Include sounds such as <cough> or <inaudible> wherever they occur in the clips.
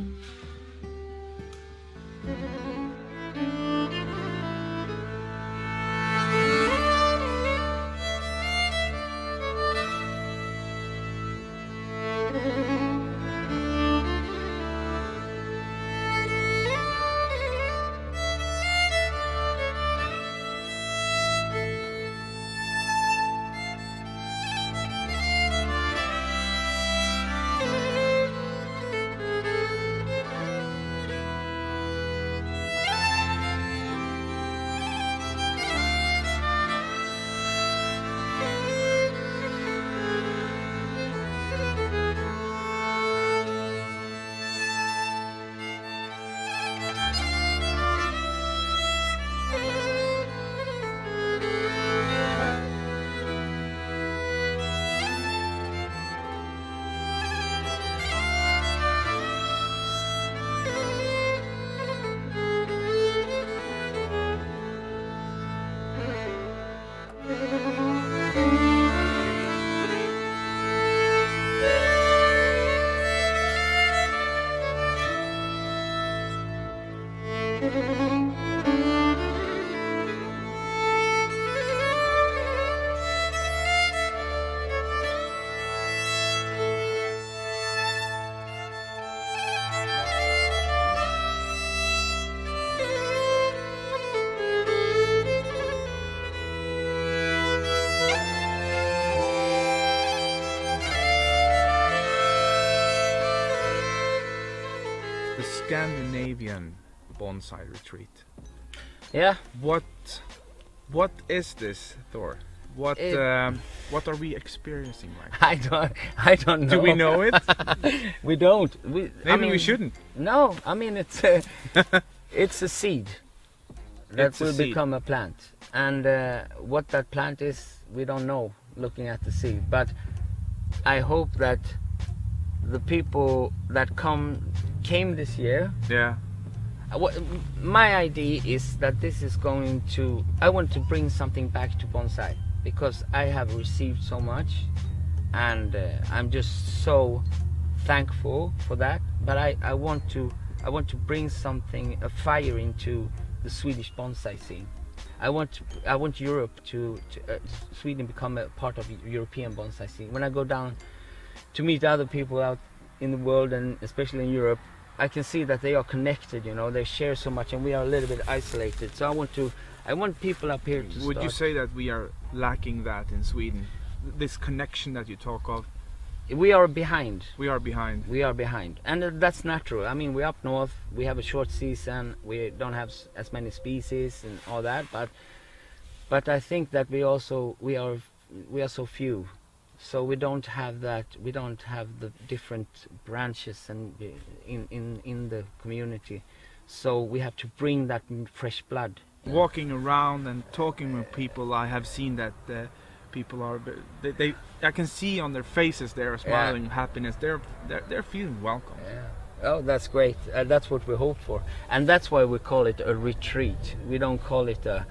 The Scandinavian bonsai retreat. Yeah, What what is this, Thor? What It- um, what are we experiencing right <laughs> I don't, I don't know. Do we know it? <laughs> we don't. We, I Maybe we shouldn't. No, I mean it's a, <laughs> it's a seed that It's a will seed. become a plant, and uh, what that plant is, we don't know. Looking at the seed, but I hope that the people that come came this year. Yeah. What, my idea is that this is going to. I want to bring something back to bonsai because I have received so much, and uh, I'm just so thankful for that. But I, I want to I want to bring something a fire into the Swedish bonsai scene. I want I want Europe to, to uh, Sweden become a part of European bonsai scene. When I go down to meet other people out in the world and especially in Europe, I can see that they are connected. You know, they share so much, and we are a little bit isolated. So I want to I want people up here to Would you say that we are lacking that in Sweden? This connection that you talk of, we are behind. we are behind. we are behind and that's natural i mean we're up north we have a short season we don't have as many species and all that but but i think that we also we are we are so few so we don't have that we don't have the different branches and in in in the community so we have to bring that fresh blood Walking around and talking with people, I have seen that uh, people are they, they I can see on their faces they are smiling, happiness. They're they're they're feeling welcome. Yeah. Oh, that's great. Uh, that's what we hope for, and that's why we call it a retreat. We don't call it a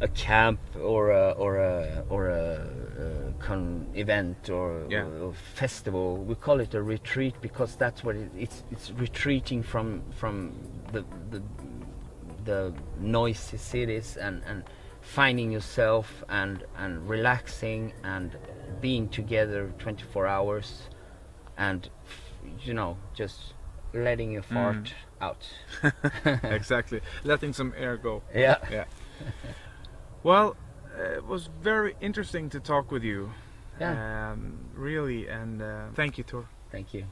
a camp or a or a or a, uh con event or, Yeah. or festival. We call it a retreat because that's what it, it's. It's retreating from from the the the noisy cities and and finding yourself and and relaxing and being together 24 hours and you know just letting your fart out <laughs> exactly, letting some air go. <laughs> yeah Yeah. <laughs> Well, it was very interesting to talk with you. Yeah. Um, really, and uh, thank you, Thor. thank you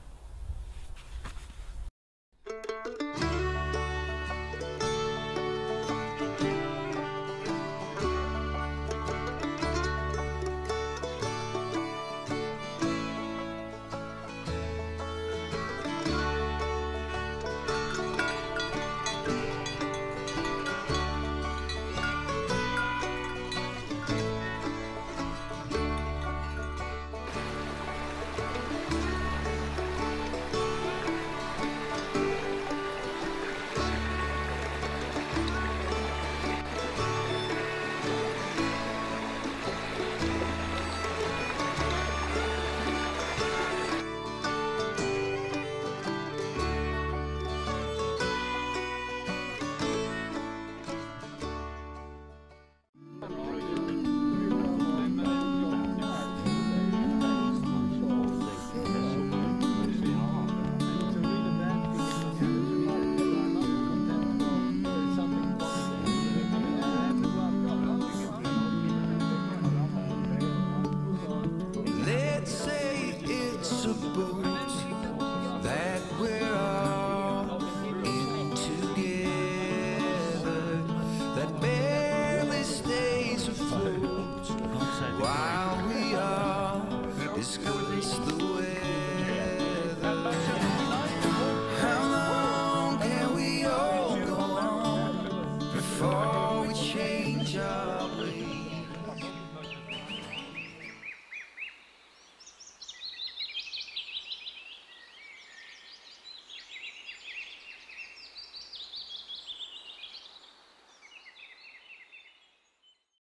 Wow.